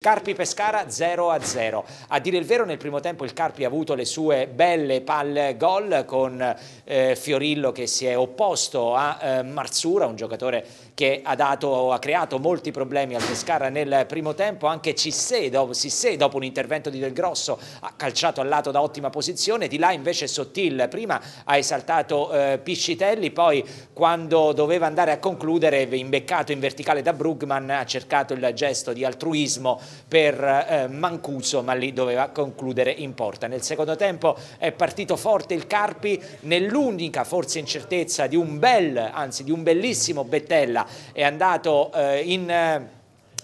Carpi Pescara 0-0. A dire il vero nel primo tempo il Carpi ha avuto le sue belle palle gol con eh, Fiorillo che si è opposto a eh, Marzura, un giocatore che ha, dato, ha, creato molti problemi al Pescara nel primo tempo, anche Cissé dopo, Cissé, dopo un intervento di Del Grosso ha calciato al lato da ottima posizione, di là invece Sottil prima ha esaltato eh, Piscitelli, poi quando doveva andare a concludere imbeccato in verticale da Brugman ha cercato il gesto di altruismo per eh, Mancuso ma lì doveva concludere in porta. Nel secondo tempo è partito forte il Carpi nell'unica forse incertezza di un bel, anzi di un bellissimo Bettella è andato eh, in eh,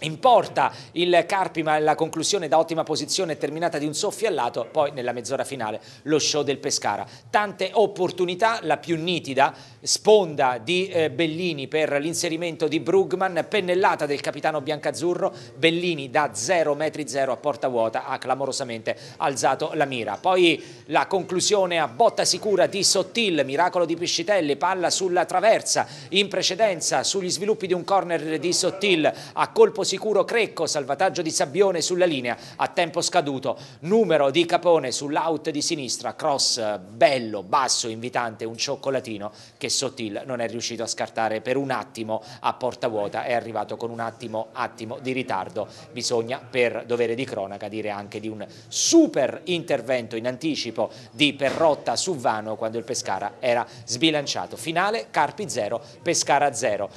in porta il Carpi ma la conclusione da ottima posizione è terminata di un soffio al lato poi nella mezz'ora finale lo show del Pescara. Tante opportunità la più nitida sponda di eh, Bellini per l'inserimento di Brugman pennellata del capitano biancazzurro Bellini da 0 metri 0 a porta vuota ha clamorosamente alzato la mira. Poi la conclusione a botta sicura di Sottil miracolo di Piscitelli palla sulla traversa in precedenza sugli sviluppi di un corner di Sottil a colpo sicuro Crecco, salvataggio di Sabbione sulla linea a tempo scaduto, numero di Capone sull'out di sinistra, cross bello, basso, invitante, un cioccolatino che Sottil non è riuscito a scartare per un attimo a porta vuota, è arrivato con un attimo, attimo di ritardo, bisogna per dovere di cronaca dire anche di un super intervento in anticipo di Perrotta su Vano quando il Pescara era sbilanciato. Finale Carpi 0, Pescara 0.